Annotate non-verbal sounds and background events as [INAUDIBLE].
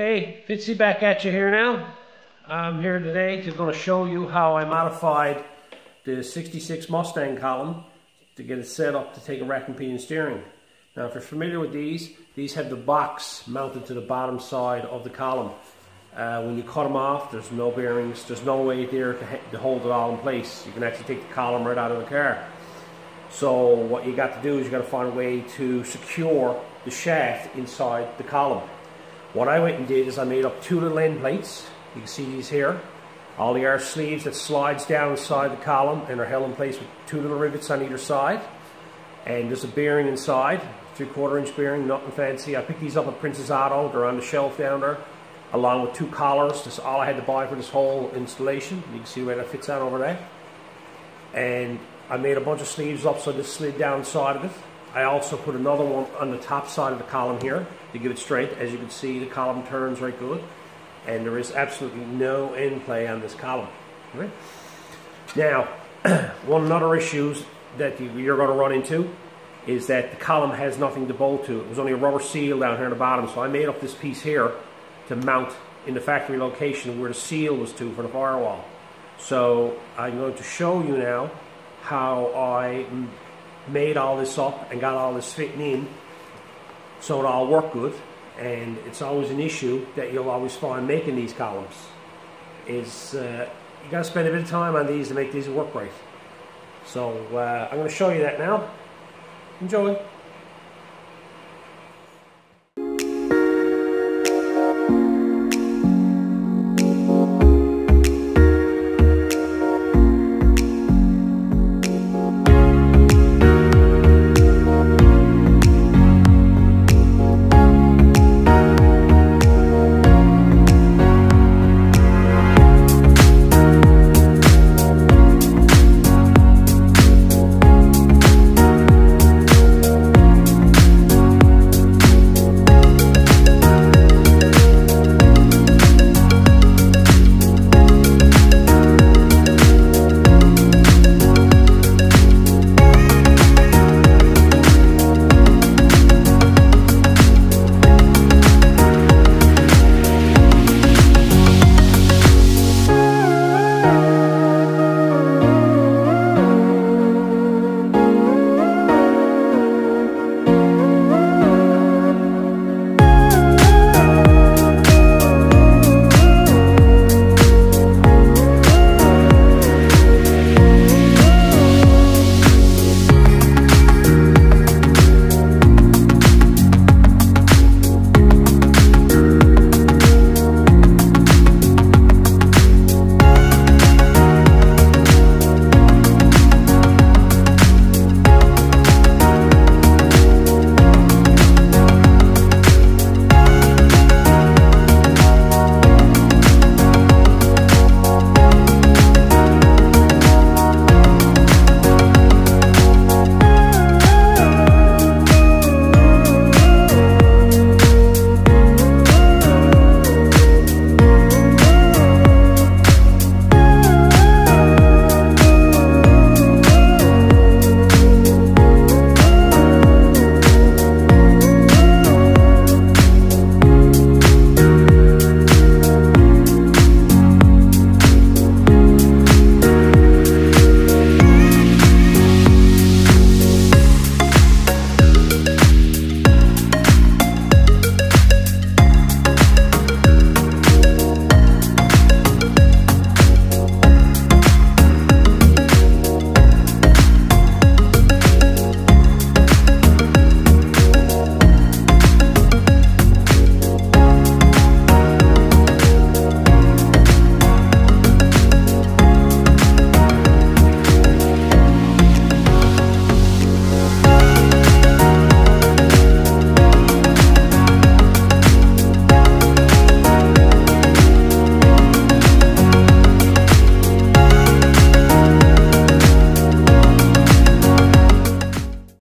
Hey, Fitzee back at you here now. I'm here today to going to show you how I modified the 66 Mustang column to get it set up to take a rack and pinion steering. Now if you're familiar with these, these have the box mounted to the bottom side of the column. Uh, when you cut them off, there's no bearings, there's no way there to, to hold it all in place. You can actually take the column right out of the car. So what you got to do is you got to find a way to secure the shaft inside the column. What I went and did is I made up two little end plates. You can see these here. All the arch sleeves that slides down inside the column and are held in place with two little rivets on either side. And there's a bearing inside, three quarter inch bearing, nothing fancy. I picked these up at Princess Auto. They're on the shelf down there, along with two collars. That's all I had to buy for this whole installation. You can see where that fits on over there. And I made a bunch of sleeves up so this slid down side of it. I also put another one on the top side of the column here to give it straight. As you can see, the column turns right good. And there is absolutely no end play on this column. Right? Now, [CLEARS THROAT] one other issues that you're going to run into is that the column has nothing to bolt to. It was only a rubber seal down here on the bottom, so I made up this piece here to mount in the factory location where the seal was to for the firewall. So I'm going to show you now how I made all this up and got all this fitting in so it all worked good. And it's always an issue that you'll always find making these columns. Is uh, you got to spend a bit of time on these to make these work right. So uh, I'm going to show you that now. Enjoy.